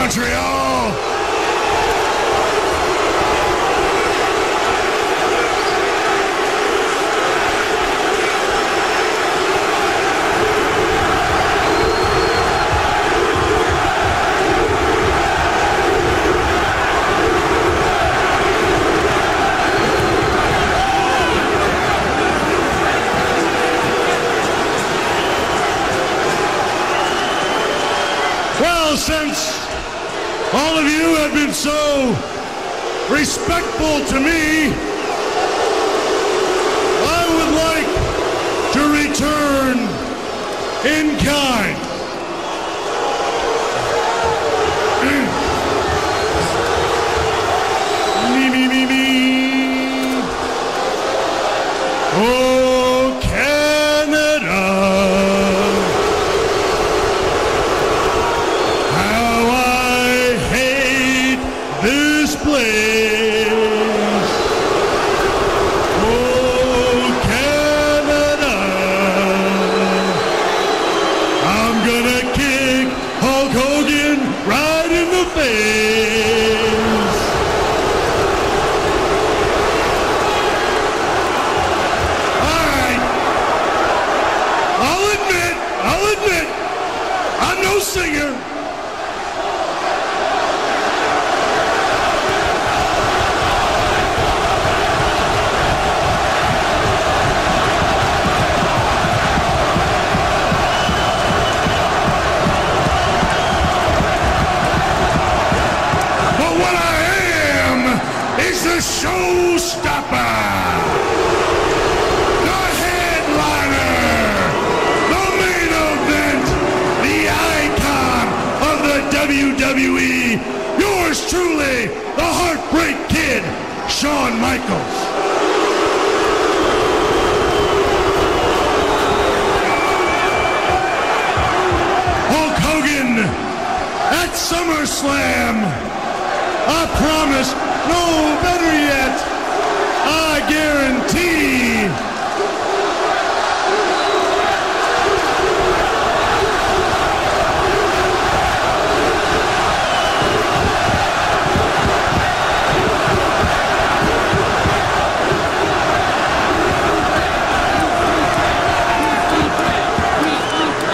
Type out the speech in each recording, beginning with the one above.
Montreal. Since all of you have been so respectful to me, I would like to return in kind. Of the WWE. Yours truly, the Heartbreak Kid, Shawn Michaels. Hulk Hogan at SummerSlam. I promise, no better yet, I guarantee.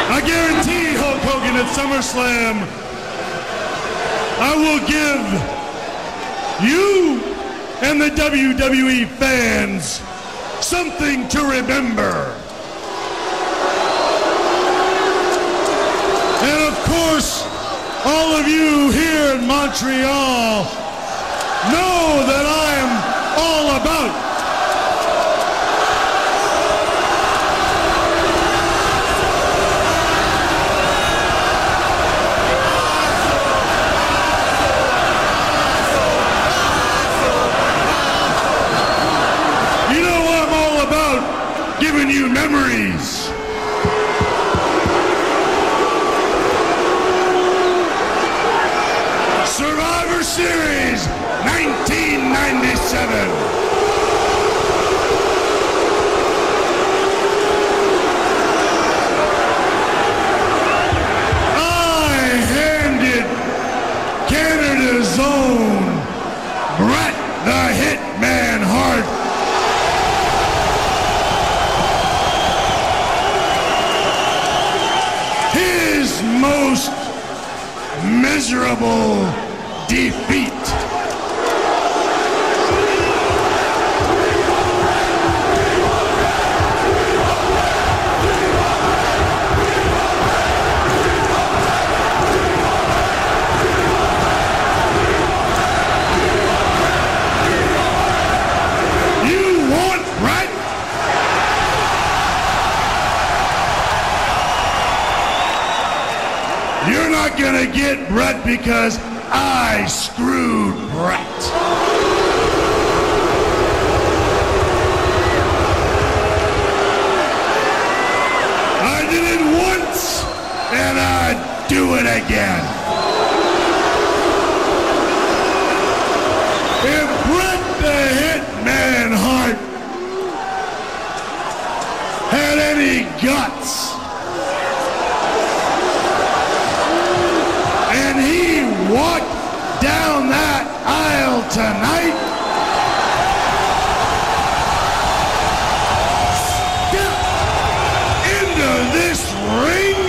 I guarantee Hulk Hogan at SummerSlam, I will give you and the WWE fans something to remember. And of course, all of you here in Montreal know that I am all about You know what I'm all about? Giving you memories. Survivor Series 1997. I handed Canada's own Bret the Hitman Hart his most miserable defeat. Get Bret because I screwed Bret. I did it once and I'd do it again. If Bret the Hitman Hart had any guts tonight, step into this ring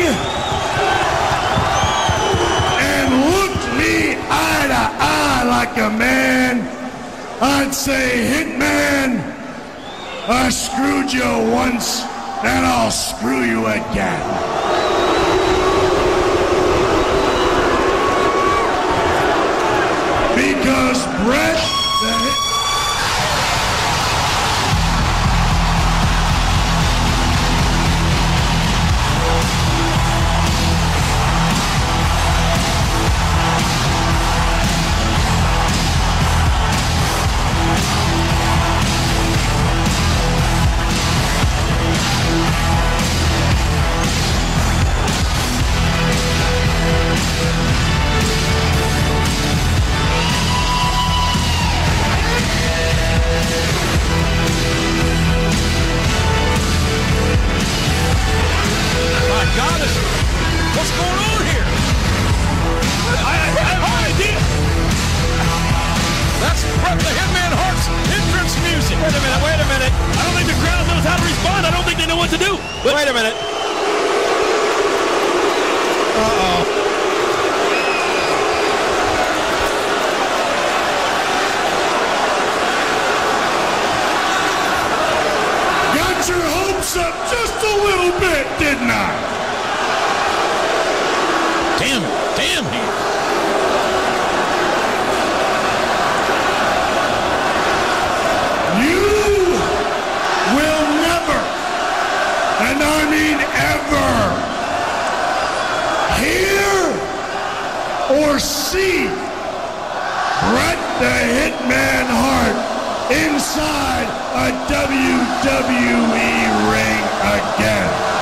and looked me eye to eye like a man, I'd say, Hitman, I screwed you once, and I'll screw you again. Because Bret The Hitman Hart's entrance music. Wait a minute, wait a minute. I don't think the crowd knows how to respond. I don't think they know what to do. But wait a minute. Got or see Bret the Hitman Hart inside a WWE ring again.